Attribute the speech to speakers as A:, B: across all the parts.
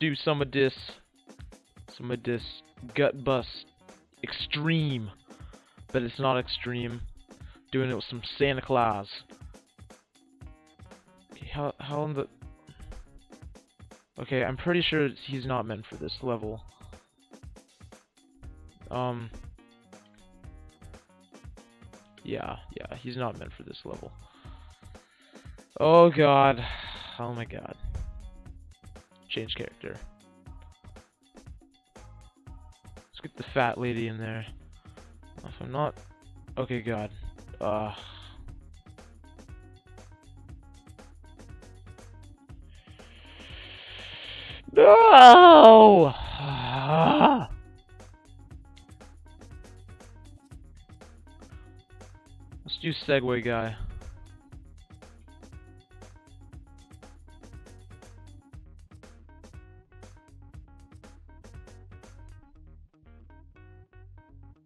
A: do some of this. Some of this gut bust extreme. But it's not extreme. Doing it with some Santa Claus. Okay, how how in the Okay, I'm pretty sure he's not meant for this level. Um Yeah, yeah, he's not meant for this level. Oh god. Oh my god. Change character. Let's get the fat lady in there. If I'm not... Okay, god. Uh... No! Let's do Segway guy.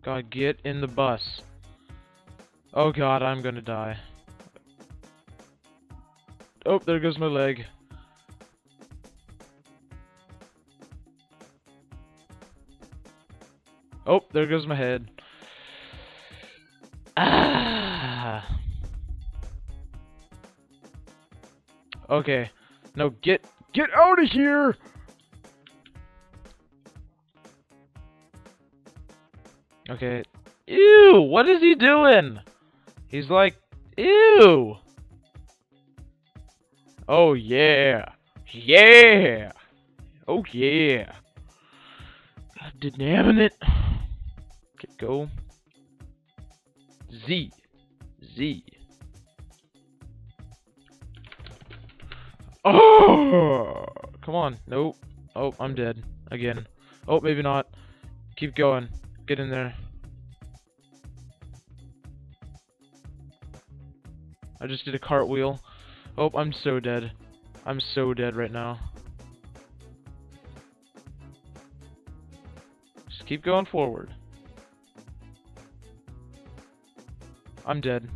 A: God, get in the bus. Oh god, I'm gonna die. Oh, there goes my leg. Oh, there goes my head. Ah. Okay. No, get get out of here. Okay. Ew, what is he doing? He's like, ew. Oh yeah. Yeah. Oh yeah. God damn it. Okay, go. Z. Z. Oh! Come on. Nope. Oh, I'm dead. Again. Oh, maybe not. Keep going. Get in there. I just did a cartwheel. Oh, I'm so dead. I'm so dead right now. Just keep going forward. I'm dead.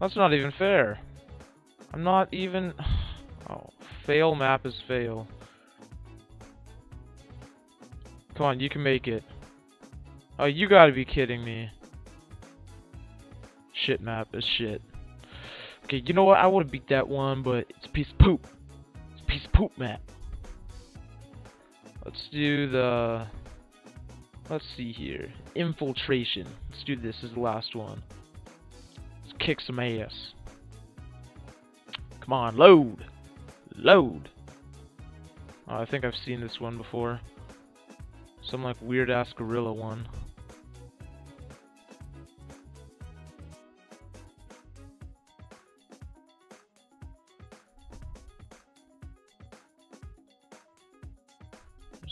A: That's not even fair. I'm not even... Oh, fail map is fail. Come on, you can make it. Oh, you gotta be kidding me. Shit map is shit. Okay, you know what? I would have beat that one, but it's a piece of poop. It's a piece of poop map. Let's do the... Let's see here. Infiltration. Let's do this as the last one. Let's kick some ass. Come on, load! Load! Oh, I think I've seen this one before. Some like weird ass gorilla one.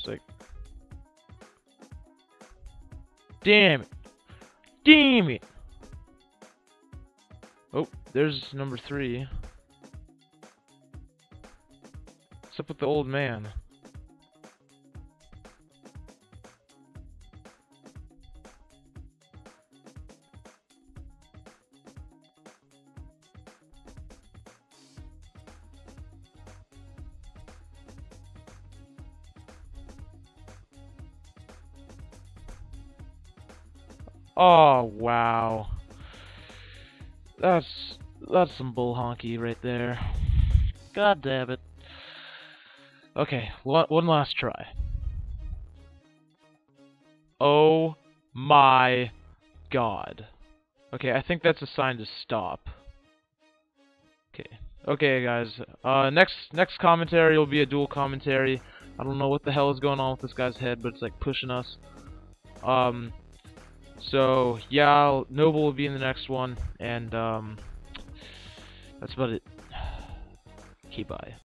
A: It's like Damn it. Damn it. Oh, there's number three. What's up with the old man? Oh, wow. That's that's some bull honky right there. God damn it. Okay, one, last try. Oh my god. Okay, I think that's a sign to stop. Okay. Okay, guys. Uh, next next commentary will be a dual commentary. I don't know what the hell is going on with this guy's head, but it's like pushing us. Um, so, yeah, Noble will be in the next one, and, um, that's about it. Okay, bye.